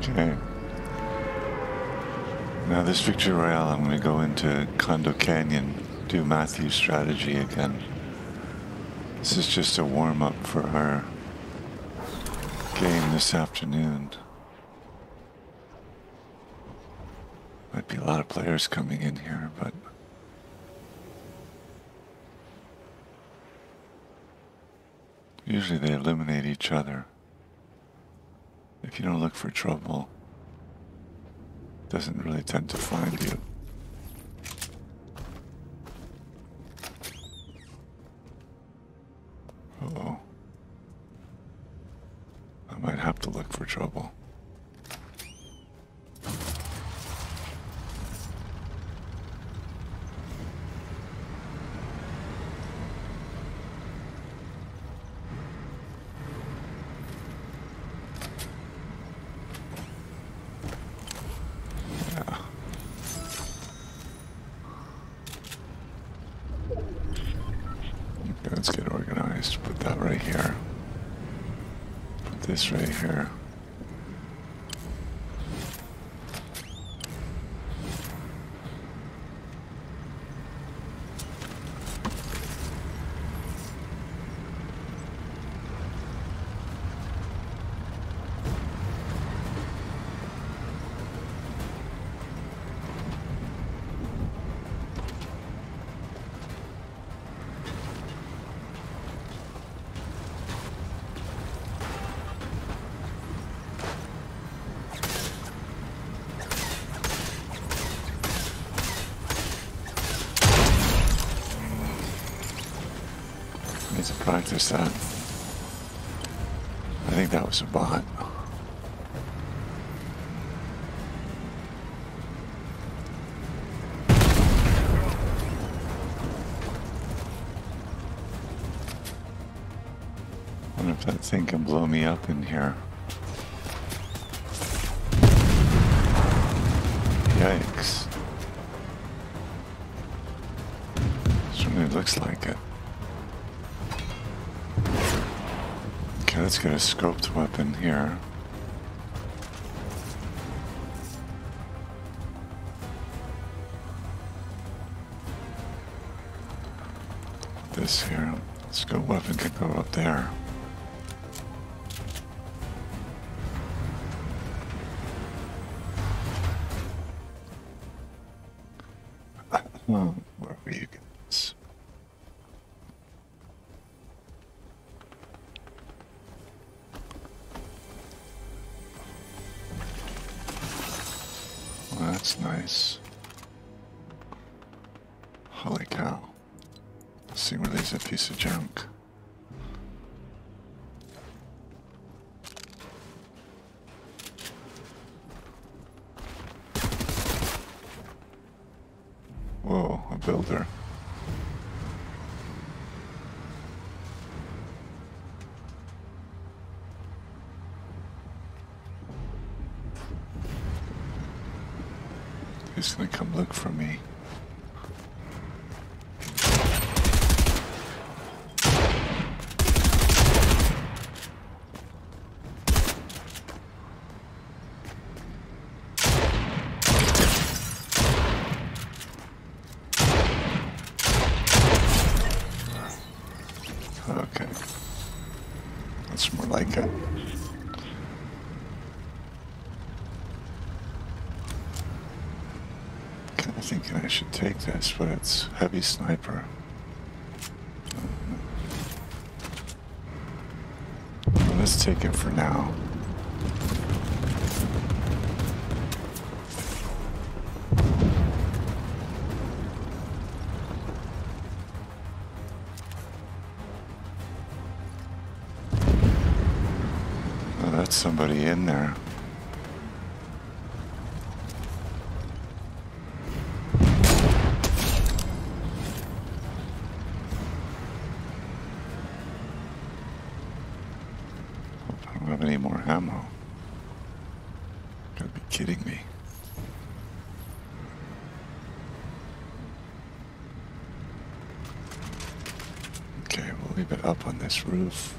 Okay. Now this victory royale, I'm going to go into Condo Canyon, do Matthew's strategy again. This is just a warm up for our game this afternoon. Might be a lot of players coming in here, but usually they eliminate each other. If you don't look for trouble, doesn't really tend to find you. oh. I might have to look for trouble. Yeah. Okay, let's get organized. Put that right here. Put this right here. Need to practice that. I think that was a bot. wonder if that thing can blow me up in here. Okay, let's get a scoped weapon here. This here, scope weapon could go up there. Oh, that's nice. Holy cow. Let's see where there's a piece of junk. Whoa, a builder. He's gonna come look for me. Okay. That's more like it. Kind of thinking I take but it's heavy sniper. Let's take it for now. Oh, that's somebody in there. Kidding me. Okay, we'll leave it up on this roof.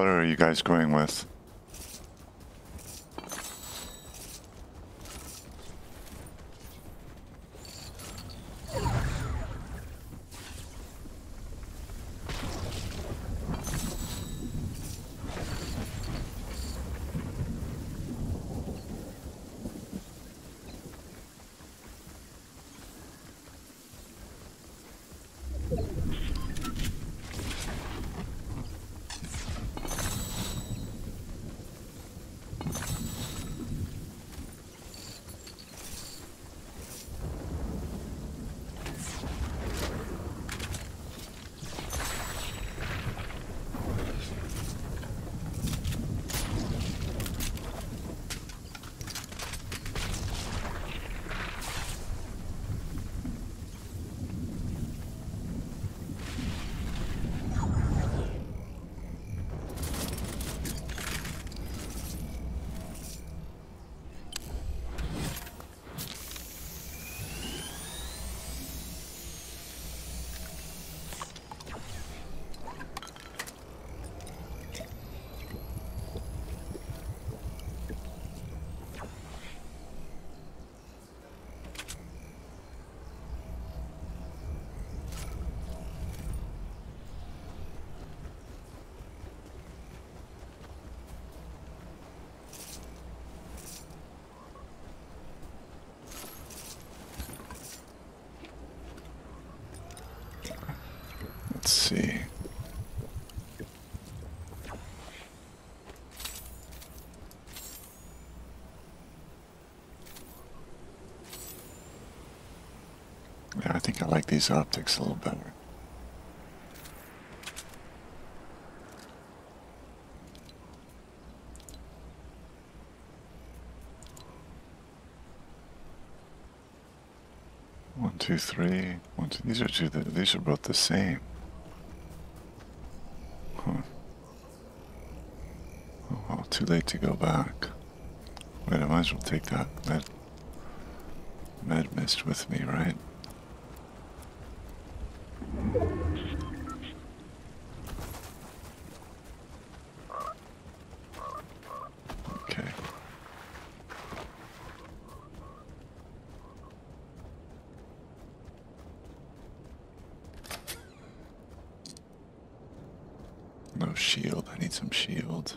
Color are you guys going with? Let's see. Yeah, I think I like these optics a little better. One, two, three. One, two. These are two. The, these are both the same. Huh. Oh, well, too late to go back. Wait, I might as well take that med, med mist with me, right? Okay. No shield. I need some shield.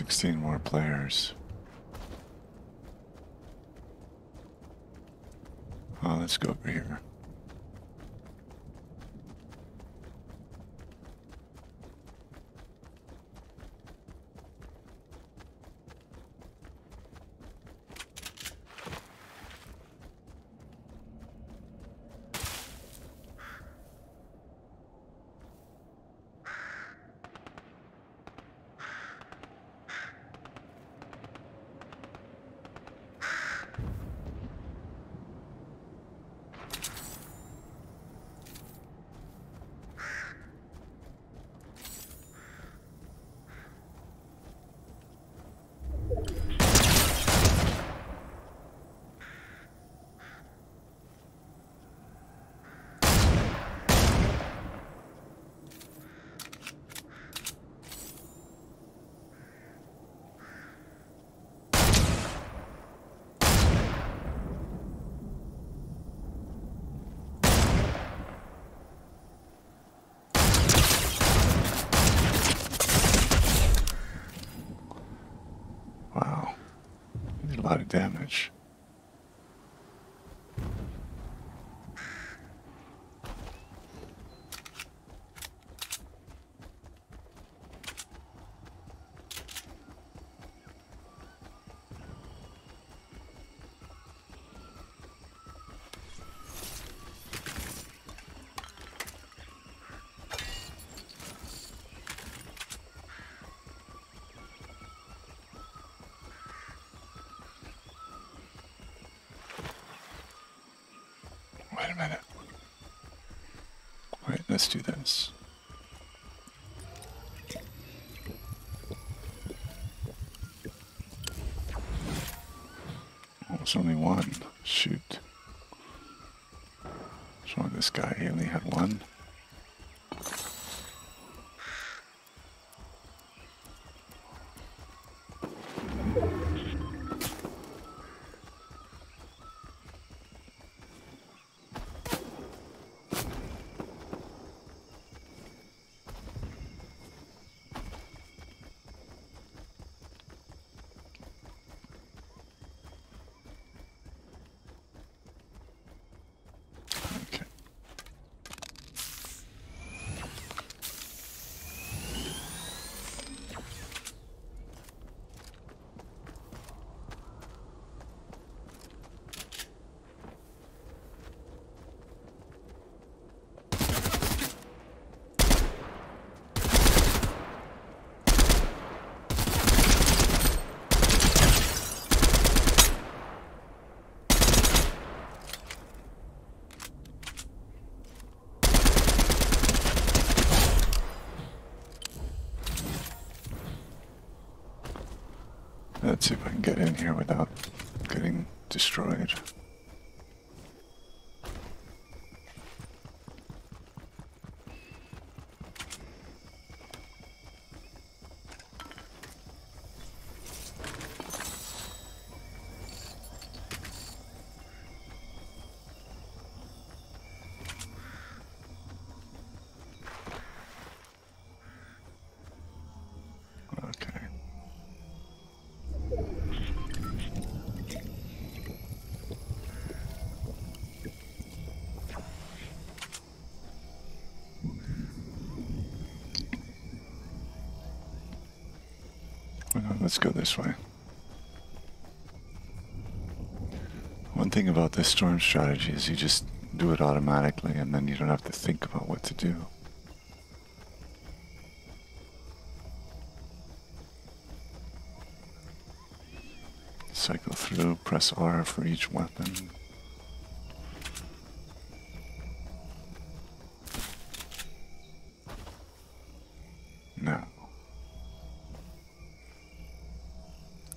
16 more players. Oh, let's go over here. Lot of damage. Wait a minute. Wait, let's do this. Oh, it's only one. Shoot. What's wrong this guy? He only had one. Okay. Let's see if I can get in here without getting destroyed. Okay. Well, no, Let's go this way. One thing about this storm strategy is you just do it automatically and then you don't have to think about what to do. Cycle through, press R for each weapon. Now,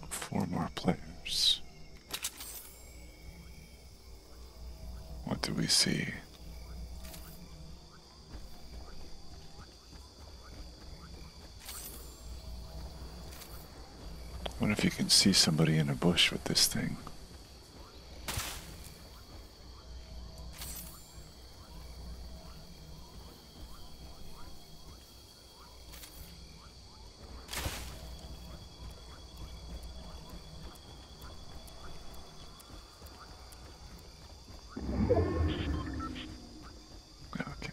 four more players. What do we see? wonder if you can see somebody in a bush with this thing. Okay.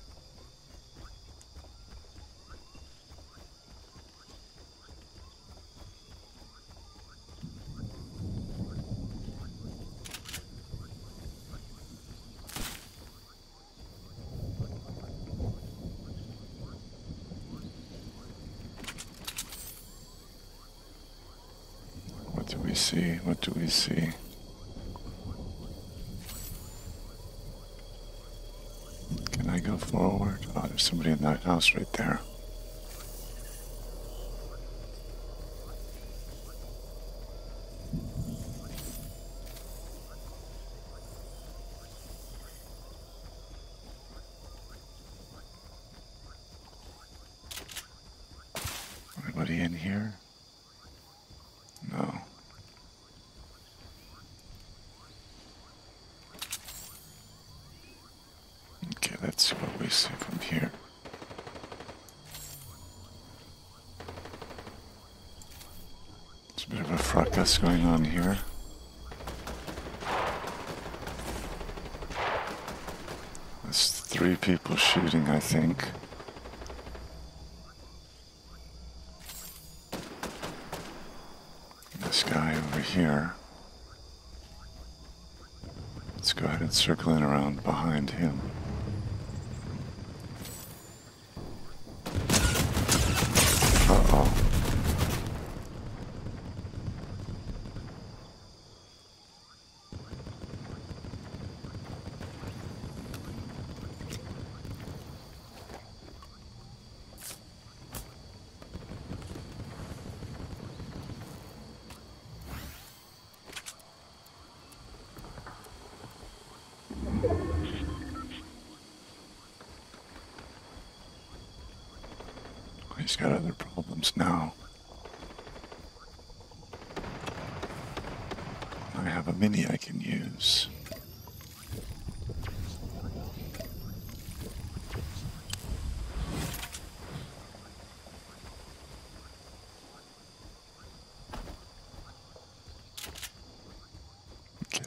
What do we see? What do we see? Can I go forward? Oh, there's somebody in that house right there. Anybody in here? No. Okay, let's see what we see from here. There's a bit of a fracas going on here. There's three people shooting, I think. This guy over here. Let's go ahead and circle in around behind him. Uh oh. He's got other problems now. I have a mini I can use. Okay.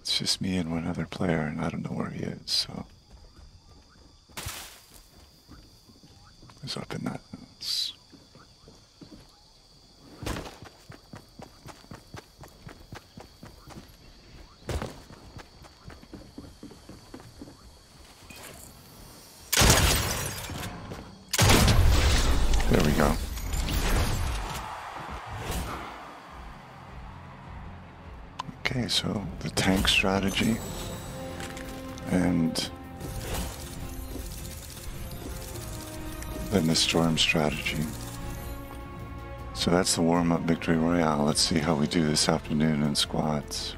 It's just me and one other player, and I don't know where he is, so. He's up in that house. There we go. Okay, so the tank strategy and then the storm strategy. So that's the warm up victory royale. Let's see how we do this afternoon in squads.